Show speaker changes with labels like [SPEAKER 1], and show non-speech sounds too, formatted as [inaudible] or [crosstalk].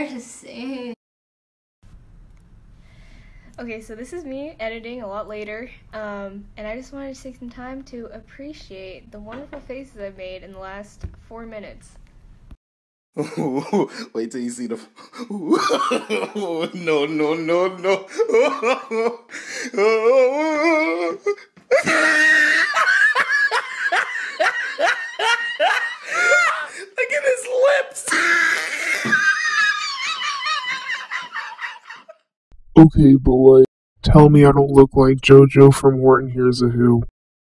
[SPEAKER 1] hard to say.
[SPEAKER 2] Okay, so this is me editing a lot later, um, and I just wanted to take some time to appreciate the wonderful faces I've made in the last four minutes. [laughs]
[SPEAKER 3] Wait till you see the. [laughs] no, no, no, no. [laughs]
[SPEAKER 4] Okay, boy, tell me I don't look like JoJo from Horton Hears a Who.